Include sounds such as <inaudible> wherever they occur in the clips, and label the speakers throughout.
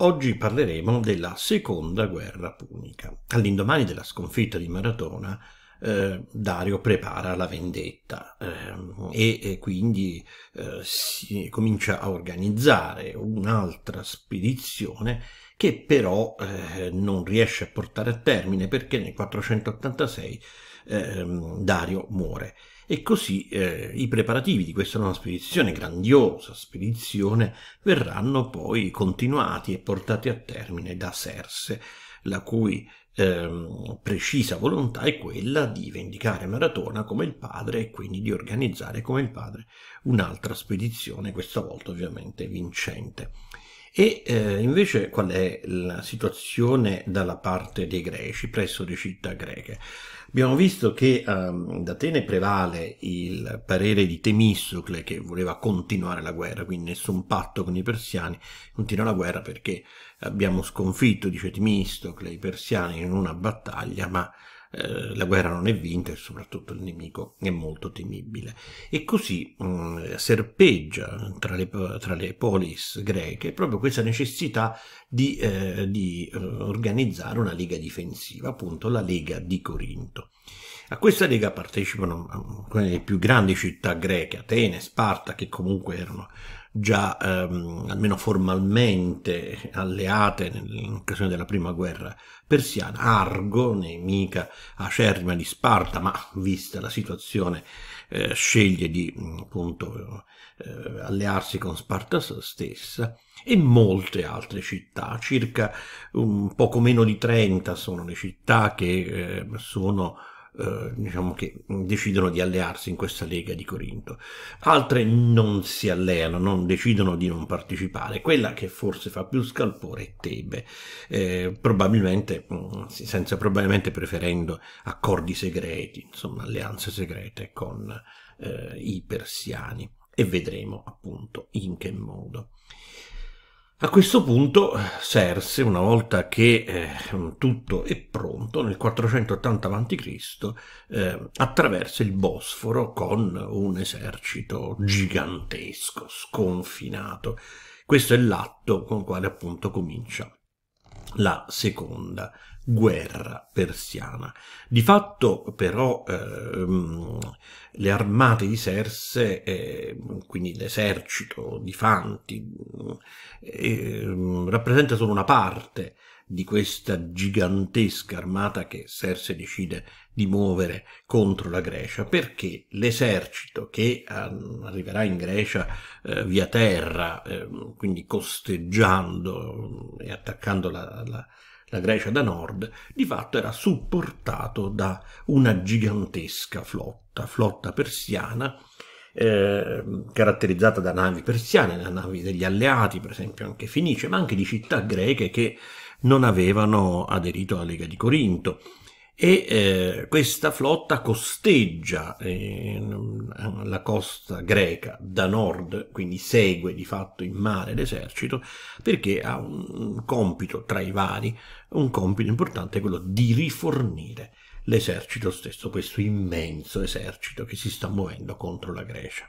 Speaker 1: Oggi parleremo della seconda guerra punica. All'indomani della sconfitta di Maratona, eh, Dario prepara la vendetta eh, e, e, quindi eh, si comincia a organizzare un'altra spedizione che però eh, non riesce a portare a termine perché nel 486 ehm, Dario muore e così eh, i preparativi di questa nuova spedizione, grandiosa spedizione, verranno poi continuati e portati a termine da Serse, la cui ehm, precisa volontà è quella di vendicare Maratona come il padre e quindi di organizzare come il padre un'altra spedizione, questa volta ovviamente vincente. E eh, invece qual è la situazione dalla parte dei greci, presso le città greche? Abbiamo visto che um, da Atene prevale il parere di Temistocle che voleva continuare la guerra, quindi nessun patto con i persiani, continua la guerra perché abbiamo sconfitto, dice Temistocle, i persiani in una battaglia, ma eh, la guerra non è vinta e soprattutto il nemico è molto temibile. E così mh, mm, serpeggia tra le, tra le, polis greche proprio questa necessità di, eh, di eh, organizzare una lega difensiva, appunto la Lega di Corinto. A questa lega partecipano le più grandi città greche, Atene, Sparta, che comunque erano già ehm, almeno formalmente alleate in occasione della prima guerra persiana, Argo, nemica acerrima di Sparta, ma vista la situazione eh, sceglie di appunto eh, allearsi con Sparta stessa e molte altre città, circa un poco meno di 30 sono le città che eh, sono eh, diciamo che decidono di allearsi in questa Lega di Corinto. Altre non si alleano, non decidono di non partecipare. Quella che forse fa più scalpore è Tebe, eh, probabilmente, mm, senza probabilmente preferendo accordi segreti, insomma alleanze segrete con eh, i persiani. E vedremo appunto in che modo. A questo punto Serse, una volta che eh, tutto è pronto, nel 480 a.C., eh, attraversa il Bosforo con un esercito gigantesco, sconfinato. Questo è l'atto con il quale appunto comincia la seconda guerra persiana. Di fatto però ehm, le armate di Serse, eh, quindi l'esercito di Fanti, eh, rappresenta solo una parte di questa gigantesca armata che Serse decide di muovere contro la Grecia, perché l'esercito che arriverà in Grecia eh, via terra, eh, quindi costeggiando e attaccando la, la la Grecia da nord, di fatto era supportato da una gigantesca flotta, flotta persiana, eh, caratterizzata da navi persiane, da navi degli alleati, per esempio anche Fenice, ma anche di città greche che non avevano aderito alla Lega di Corinto e eh, questa flotta costeggia eh, la costa greca da nord, quindi segue di fatto in mare l'esercito, perché ha un compito tra i vari, un compito importante, quello di rifornire l'esercito stesso, questo immenso esercito che si sta muovendo contro la Grecia.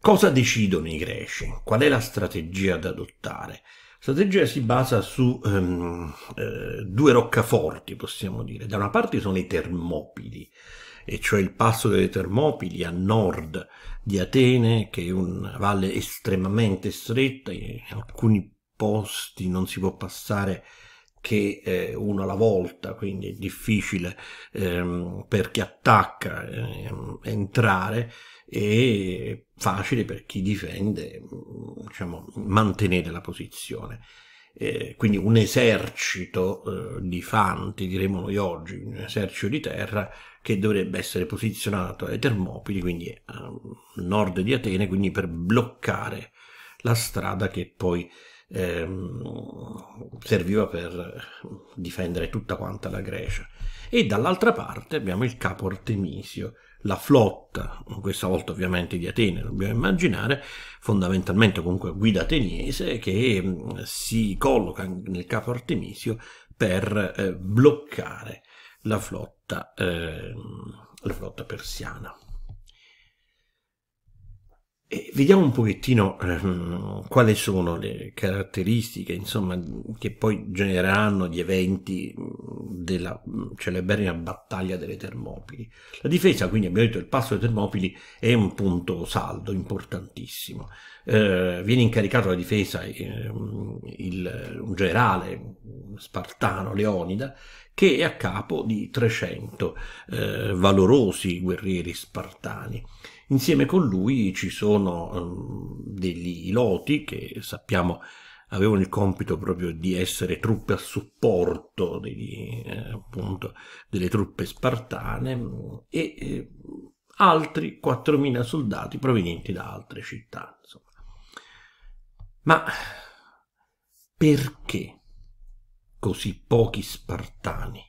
Speaker 1: Cosa decidono i greci? Qual è la strategia da adottare? Strategia si basa su um, eh, due roccaforti, possiamo dire. Da una parte sono le Termopili, e cioè il passo delle Termopili a nord di Atene, che è una valle estremamente stretta, in alcuni posti non si può passare che eh, uno alla volta, quindi è difficile ehm, per chi attacca ehm, entrare e facile per chi difende diciamo, mantenere la posizione. Eh, quindi un esercito eh, di fanti, diremo noi oggi, un esercito di terra che dovrebbe essere posizionato ai Termopili, quindi a nord di Atene, quindi per bloccare la strada che poi ehm, serviva per difendere tutta quanta la Grecia. E dall'altra parte abbiamo il capo Artemisio, la flotta, questa volta ovviamente di Atene, dobbiamo immaginare, fondamentalmente comunque guida ateniese, che mm, si colloca nel capo Artemisio per eh, bloccare la flotta, eh, la flotta persiana. E vediamo un pochettino ehm, quali sono le caratteristiche, insomma, che poi genereranno gli eventi della celeberrima battaglia delle Termopili. La difesa, quindi abbiamo detto, il passo delle Termopili è un punto saldo importantissimo. Eh, viene incaricato la difesa eh, il, un generale spartano, Leonida, che è a capo di 300 eh, valorosi guerrieri spartani. Insieme con lui ci sono um, degli iloti che sappiamo avevano il compito proprio di essere truppe a supporto degli, eh, appunto, delle truppe spartane e eh, altri 4.000 soldati provenienti da altre città. Insomma. Ma perché così pochi spartani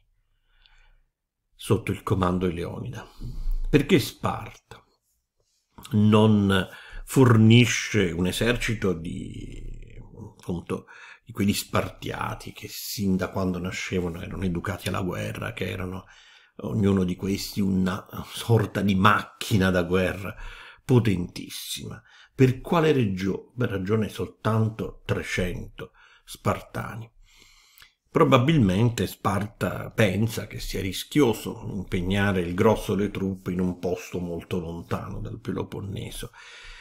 Speaker 1: sotto il comando di Leonida? Perché Sparta non fornisce un esercito di, appunto, di quegli spartiati che sin da quando nascevano erano educati alla guerra, che erano ognuno di questi una sorta di macchina da guerra potentissima. Per quale regio- ragione soltanto 300 spartani? Probabilmente Sparta pensa che sia rischioso impegnare il grosso delle truppe in un posto molto lontano dal Peloponneso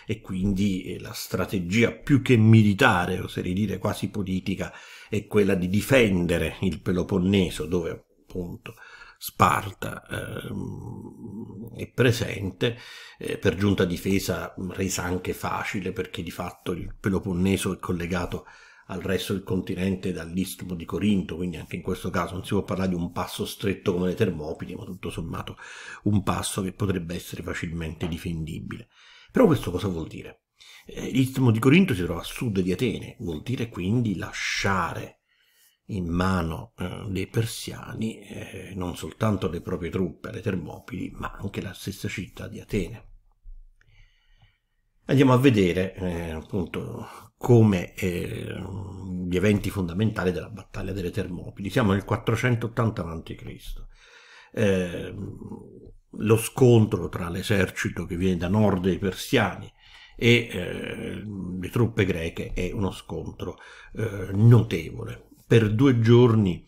Speaker 1: e quindi eh, la strategia più che militare, oserei dire quasi politica, è quella di difendere il Peloponneso dove appunto Sparta eh, è presente, eh, per giunta difesa resa anche facile perché di fatto il Peloponneso è collegato al resto del continente dall'istmo di Corinto, quindi anche in questo caso non si può parlare di un passo stretto come le Termopili, ma tutto sommato un passo che potrebbe essere facilmente difendibile. Però questo cosa vuol dire? Eh, l'istmo di Corinto si trova a sud di Atene, vuol dire quindi lasciare in mano eh, dei persiani eh, non soltanto le proprie truppe, le Termopili, ma anche la stessa città di Atene. Andiamo a vedere eh, appunto come gli eventi fondamentali della battaglia delle Termopili. Siamo nel 480 a.C. Lo scontro tra l'esercito che viene da nord dei persiani e eh, le truppe greche è uno scontro eh, notevole. Per due giorni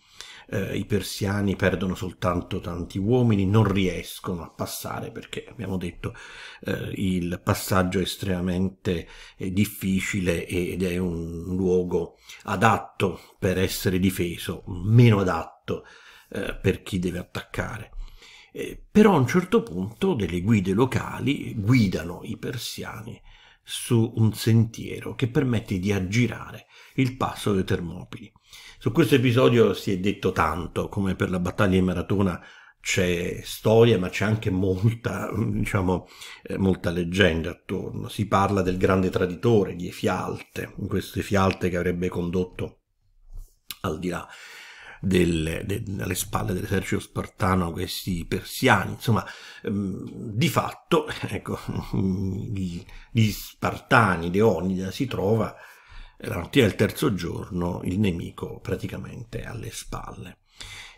Speaker 1: eh, i persiani perdono soltanto tanti uomini, non riescono a passare perché abbiamo detto eh, il passaggio è estremamente eh, difficile ed è un luogo adatto per essere difeso, meno adatto eh, per chi deve attaccare. Eh, però a un certo punto delle guide locali guidano i persiani su un sentiero che permette di aggirare il passo delle Termopili. Su questo episodio si è detto tanto, come per la battaglia di Maratona c'è storia, ma c'è anche molta, diciamo, eh, molta leggenda attorno. Si parla del grande traditore di Efialte, in questo Efialte che avrebbe condotto al di là delle, delle, alle spalle dell'esercito spartano questi persiani, insomma, ehm, di fatto, <laughs> ecco, gli, gli spartani, Leonida, si trova la mattina del terzo giorno il nemico praticamente alle spalle.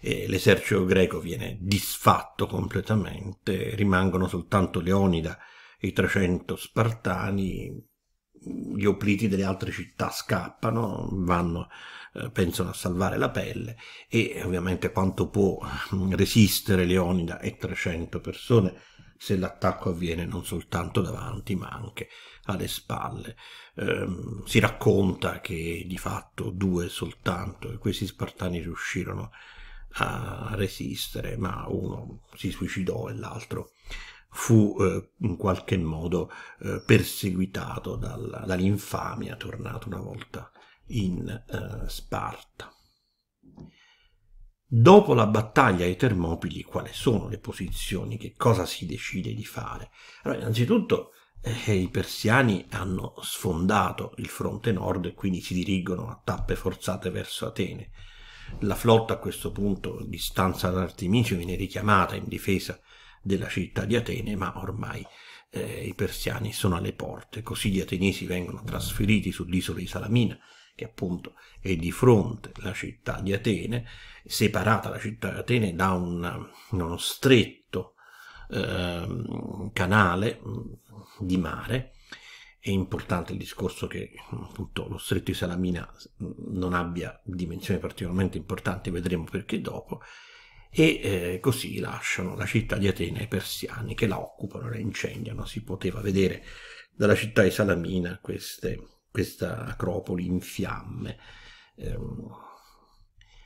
Speaker 1: L'esercito greco viene disfatto completamente, rimangono soltanto Leonida e i 300 spartani, gli opliti delle altre città scappano, vanno, eh, pensano a salvare la pelle e ovviamente quanto può resistere Leonida e 300 persone se l'attacco avviene non soltanto davanti ma anche alle spalle. Eh, si racconta che di fatto due soltanto questi spartani riuscirono a resistere, ma uno si suicidò e l'altro fu eh, in qualche modo eh, perseguitato dal, dall'infamia tornato una volta in eh, Sparta. Dopo la battaglia ai Termopili, quali sono le posizioni? Che cosa si decide di fare? Allora, innanzitutto eh, i persiani hanno sfondato il fronte nord e quindi si dirigono a tappe forzate verso Atene. La flotta a questo punto, distanza dall'Artemicio, viene richiamata in difesa della città di Atene, ma ormai eh, i persiani sono alle porte, così gli ateniesi vengono trasferiti sull'isola di Salamina, che appunto è di fronte alla città di Atene, separata la città di Atene da un, uno stretto eh, canale mm, di mare è importante il discorso che appunto lo stretto di Salamina non abbia dimensioni particolarmente importanti, vedremo perché dopo, e eh, così lasciano la città di Atene ai persiani che la occupano, la incendiano. Si poteva vedere dalla città di Salamina queste, questa acropoli in fiamme. Eh,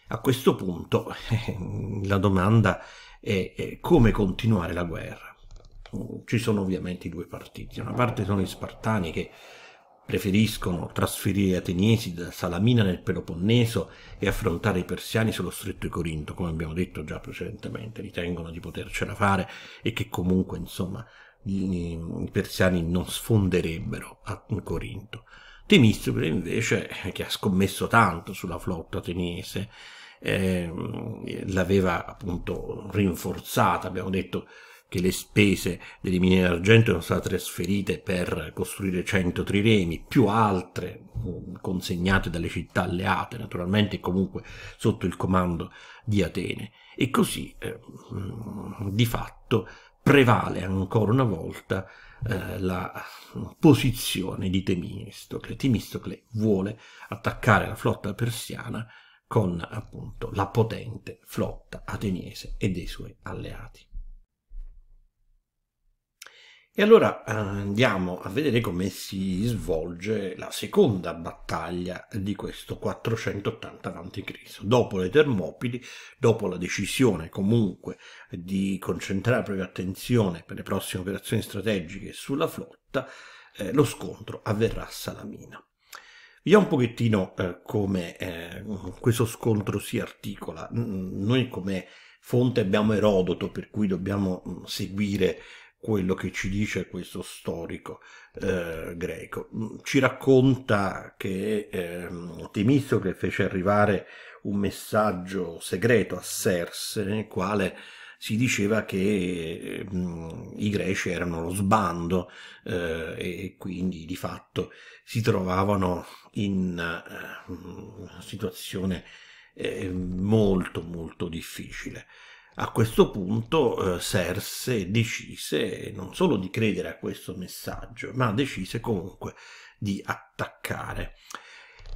Speaker 1: a questo punto <laughs> la domanda è, come continuare la guerra ci sono ovviamente due partiti. Da una parte sono gli spartani che preferiscono trasferire gli ateniesi da Salamina nel Peloponneso e affrontare i persiani sullo stretto di Corinto, come abbiamo detto già precedentemente, ritengono di potercela fare e che comunque, insomma, i persiani non sfonderebbero a Corinto. Temistocle invece, che ha scommesso tanto sulla flotta ateniese, eh, l'aveva appunto rinforzata, abbiamo detto che le spese delle mine d'argento sono state trasferite per costruire 100 triremi, più altre consegnate dalle città alleate, naturalmente comunque sotto il comando di Atene. E così, eh, di fatto, prevale ancora una volta eh, la posizione di Temistocle. Temistocle vuole attaccare la flotta persiana con appunto la potente flotta ateniese e dei suoi alleati. E allora andiamo a vedere come si svolge la seconda battaglia di questo 480 a.C. Dopo le Termopili, dopo la decisione comunque di concentrare la propria attenzione per le prossime operazioni strategiche sulla flotta, eh, lo scontro avverrà a Salamina. Vediamo un pochettino eh, come eh, questo scontro si articola. Noi come fonte abbiamo Erodoto, per cui dobbiamo mm, seguire quello che ci dice questo storico eh, greco. Mm, ci racconta che eh, Temistocle fece arrivare un messaggio segreto a Serse nel quale si diceva che mm, i greci erano lo sbando eh, e quindi di fatto si trovavano in una situazione eh, molto molto difficile. A questo punto eh, Serse decise non solo di credere a questo messaggio, ma decise comunque di attaccare.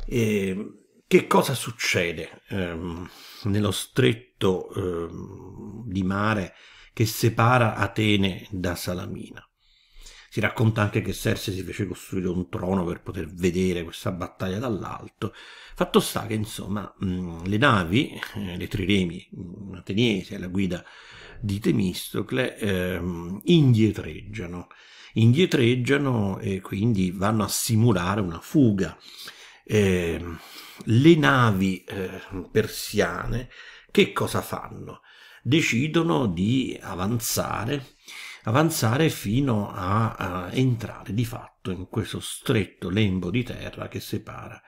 Speaker 1: E che cosa succede ehm, nello stretto ehm, di mare che separa Atene da Salamina? Si racconta anche che Serse si fece costruire un trono per poter vedere questa battaglia dall'alto. Fatto sta che, insomma, mm, le navi, eh, le triremi mm, ateniesi alla guida di Temistocle, eh, indietreggiano. Indietreggiano e quindi vanno a simulare una fuga. Eh, le navi eh, persiane che cosa fanno? Decidono di avanzare avanzare fino a, a, entrare di fatto in questo stretto lembo di terra che separa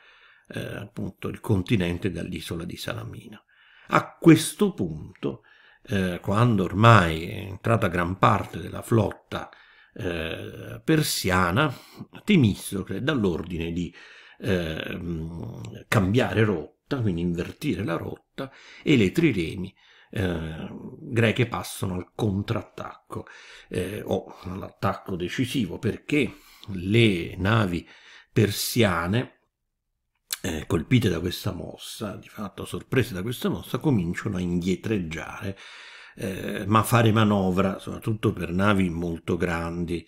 Speaker 1: eh, appunto il continente dall'isola di Salamina. A questo punto, eh, quando ormai è entrata gran parte della flotta eh, persiana, Temistocle dà l'ordine di ehm, cambiare rotta, quindi invertire la rotta, e le triremi eh, greche passano al contrattacco. Eh, o all'attacco decisivo perché le navi persiane eh, colpite da questa mossa, di fatto sorprese da questa mossa, cominciano a indietreggiare, eh, ma fare manovra, soprattutto per navi molto grandi,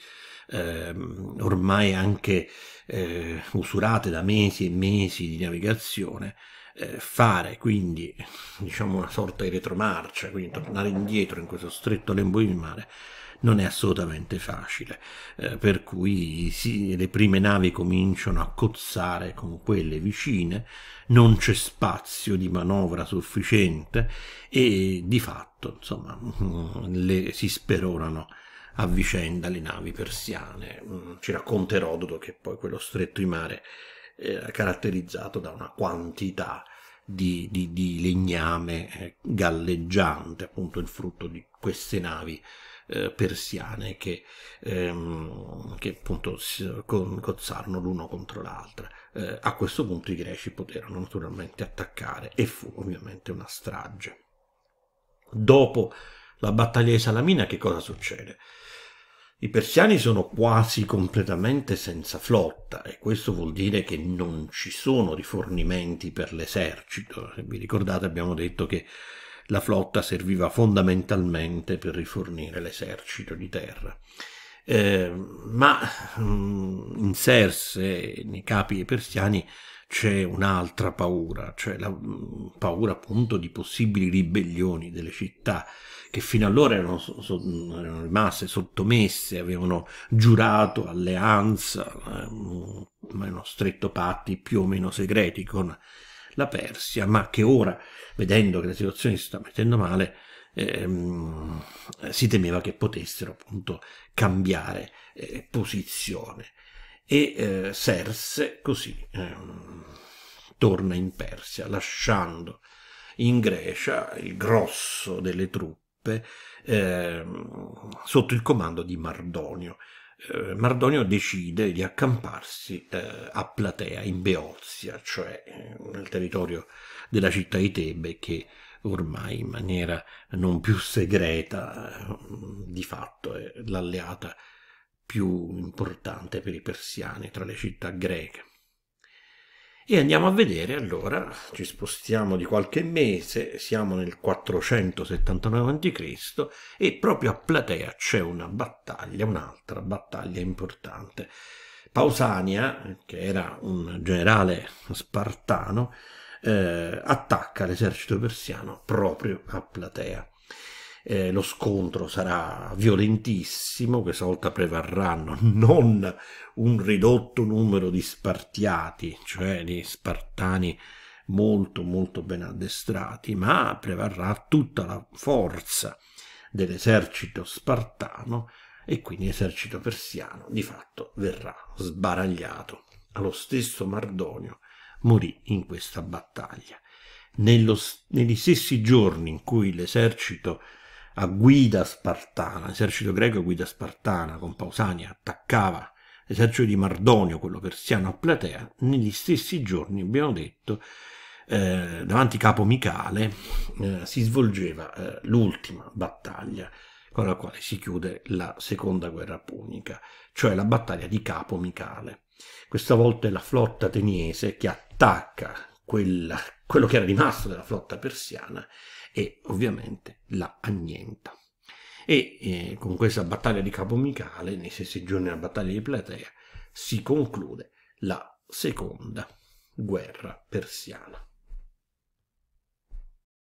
Speaker 1: eh, ormai anche eh, usurate da mesi e mesi di navigazione, eh, fare quindi diciamo una sorta di retromarcia, quindi tornare indietro in questo stretto lembo di mare non è assolutamente facile, eh, per cui sì, le prime navi cominciano a cozzare con quelle vicine, non c'è spazio di manovra sufficiente e di fatto insomma le, si speronano a vicenda le navi persiane. Mm, ci racconta Erodoto che poi quello stretto di mare eh, caratterizzato da una quantità di, di, di legname eh, galleggiante, appunto il frutto di queste navi eh, persiane che, ehm, che appunto cozzarono l'uno contro l'altra. Eh, a questo punto i greci poterono naturalmente attaccare e fu ovviamente una strage. Dopo la battaglia di Salamina che cosa succede? I persiani sono quasi completamente senza flotta e questo vuol dire che non ci sono rifornimenti per l'esercito. Se vi ricordate abbiamo detto che la flotta serviva fondamentalmente per rifornire l'esercito di terra. Eh, ma mm, in Serse, nei capi persiani, c'è un'altra paura, cioè la mm, paura appunto di possibili ribellioni delle città che fino allora erano, so, erano rimaste sottomesse, avevano giurato alleanza, eh, avevano stretto patti più o meno segreti con la Persia, ma che ora, vedendo che la situazione si sta mettendo male, ehm, si temeva che potessero appunto cambiare eh, posizione. E eh, Serse così ehm, torna in Persia, lasciando in Grecia il grosso delle truppe eh, sotto il comando di Mardonio. Eh, Mardonio decide di accamparsi eh, a Platea, in Beozia, cioè eh, nel territorio della città di Tebe che ormai in maniera non più segreta, eh, di fatto è l'alleata più importante per i persiani tra le città greche. E andiamo a vedere allora, ci spostiamo di qualche mese, siamo nel 479 a.C. e proprio a Platea c'è una battaglia, un'altra battaglia importante. Pausania, che era un generale spartano, eh, attacca l'esercito persiano proprio a Platea. Eh, lo scontro sarà violentissimo, questa volta prevarranno non un ridotto numero di spartiati, cioè di spartani molto molto ben addestrati, ma prevarrà tutta la forza dell'esercito spartano e quindi l'esercito persiano di fatto verrà sbaragliato. Allo stesso Mardonio morì in questa battaglia. Nello, negli stessi giorni in cui l'esercito a guida spartana, l'esercito greco a guida spartana con Pausania attaccava l'esercito di Mardonio, quello persiano a Platea, negli stessi giorni, abbiamo detto, eh, davanti Capo Micale eh, si svolgeva eh, l'ultima battaglia con la quale si chiude la seconda guerra punica, cioè la battaglia di Capo Micale. Questa volta è la flotta ateniese che attacca quella, quello che era rimasto della flotta persiana e ovviamente la annienta. E eh, con questa battaglia di Capomicale, nei stessi giorni della battaglia di Platea, si conclude la seconda guerra persiana.